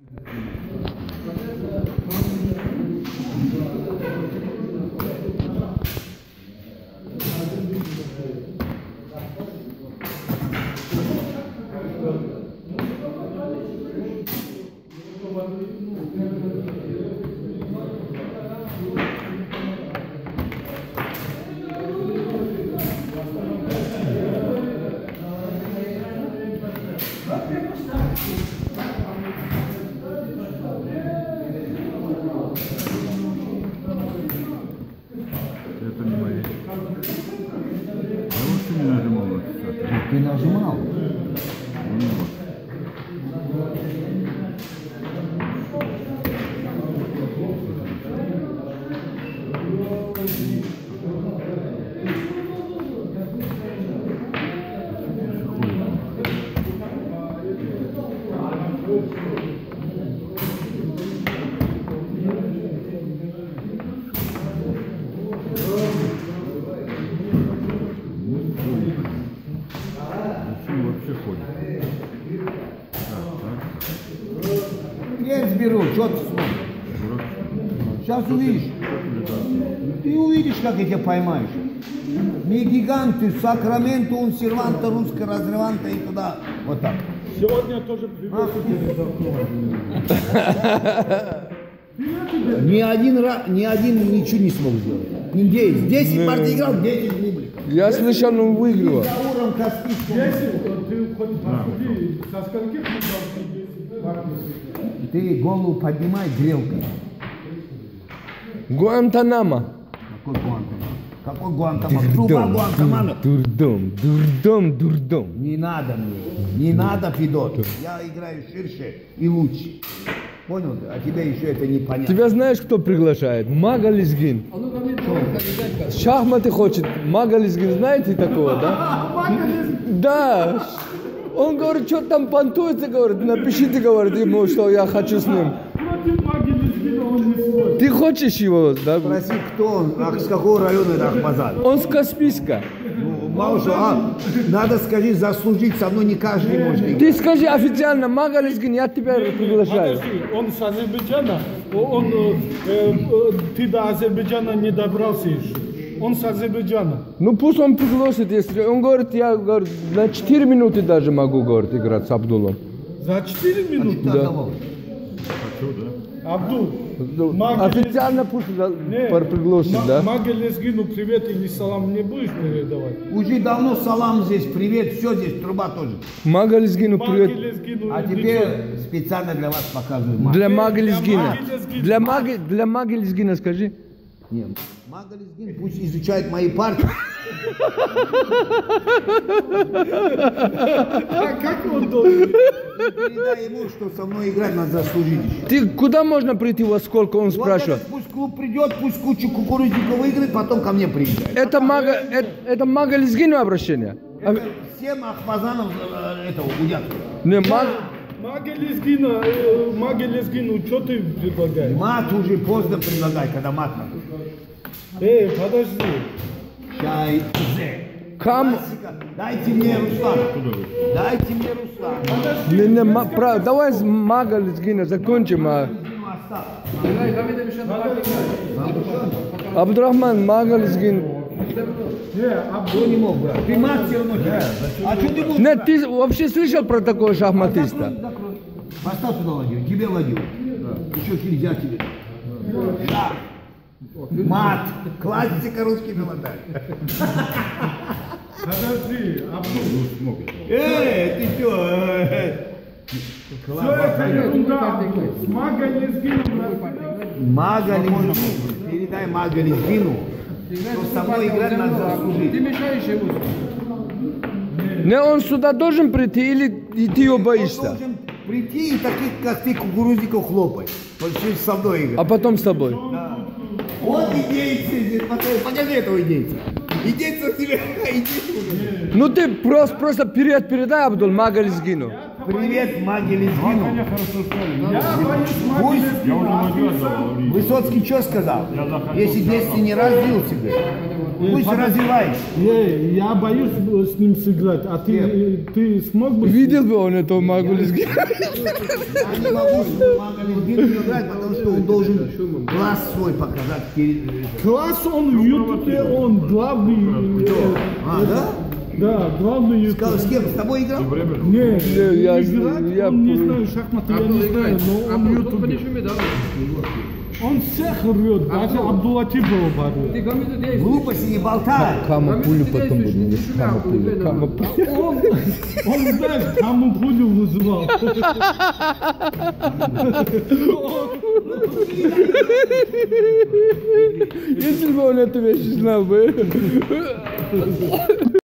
Это apenas uma aula. Я сберу, что ты смотришь? Сейчас увидишь. Ты увидишь, как я тебя поймаю. Не гиганты, Сакраменто, он серванта, русская разрыванта и туда. Вот так. Сегодня тоже придется Ни один, ни один ничего не смог сделать. Ни 10. 10 партий играл, 10 бубликов. Я слышал, он уровнем Каспийского. Ты хоть со скольких набрал ты 10 партий? Ты голову поднимай грелкой. Гуантанамо. Какой Гуантанамо? Какой Гуантанамо? Труба Гуантанамо. Дурдом, дурдом, дурдом. Не надо мне, не надо, Федот. Я играю ширше и лучше. Понял? А тебе еще это не понятно. Тебя знаешь, кто приглашает? Мага Лизгин. Шахматы хочет. Мага Лизгин, знаете такого, да? Да. Он говорит, что там понтуется, говорит, напишите, говорит, ему, что я хочу с ним. Ты хочешь его, да? Спроси, кто он, а с какого района это Ахмазан? Он с Каспийска. Ну, мало что, а, надо, скажи, заслужить, со мной не каждый может играть. Ты скажи официально, Мага Лизгин, я тебя приглашаю. Он с Азербайджана, он, э, э, э, ты до Азербайджана не добрался еще. Он с Азербайджана. Ну пусть он пригласит, если... Он говорит, я говорит, на 4 минуты даже могу, говорит, играть с Абдулом. За 4 минуты. Да. Хочу, да? Абдул. Ну, Официально пусть пар- пригласит, да? Маге Лезгину привет или салам не будешь передавать? Уже давно салам здесь, привет, все здесь, труба тоже. Мага Лизгину Маге привет. А ничего. теперь специально для вас показываю. Маг. Для Мага Для Лезгина. Для Лизгина скажи. Не, Мага Лезгин пусть изучает мои партии. А как он должен? Передай ему, что со мной играть надо заслужить. Ты куда можно прийти, во сколько он спрашивает? пусть клуб придет, пусть кучу кукурузников выиграет, потом ко мне приезжает. Это Мага, это, это Мага Лизгину обращение? Это всем Ахмазанов э, этого удят. Не, Маг... Маге Лезгина, э, что ты предлагаешь? Мат уже поздно предлагай, когда мат надо. Эй, подожди. Чай, зе. Кам... Дайте мне Руслан. Дайте мне Руслан. Не, не, ма- прав- давай с Мага Лизгина закончим, а... Абдурахман, Мага Лизгин. Не. Кто не мог брать? Ты мат все равно. А что ты будешь? Нет, ты вообще слышал про такого шахматиста? Поставь туда ладью, тебе ладью. Еще нельзя тебе. Да. Мат. Классика русский золотой. Подожди, Абдул. Эй, ты что? Все это ерунда. С Мага разбирайся. Мага Лизгину. Передай Мага Лизгину, что со мной играть надо заслужить. Не, он сюда должен прийти или и ты его Он боишься? должен прийти и таких, как ты, кукурузников хлопать. Почти со мной играть. А потом с тобой. Вот идейцы здесь, покажи, покажи этого идейца. Идейца тебе, иди. Ну ты просто, просто вперед передай Абдул Мага Лизгину. Привет, Маги Лизгину. Я боюсь Маги Высоцкий что сказал? Если 10 не раз бил тебе, Пусть развивается. Не, я боюсь э, с ним сыграть, а ты, э, ты смог бы... Видел бы он этого Магулиски? Я не могу Битву играть, потому что он должен глаз свой показать. Класс он в Ютубе, он главный... э, А, да? Да, главный Ютуб. Сказал, с кем? С тобой играл? Не, Не, я- играть, я он не пу- знаю, шахматы я не знаю, но он в Ютубе. Он всех рвет, даже Абдулатипова варит. Глупости не болтай. Кама пулю потом будем. есть Кама пулю. Кама пулю. Он, он знаешь, кому пулю вызывал. Если бы он эту вещь знал бы.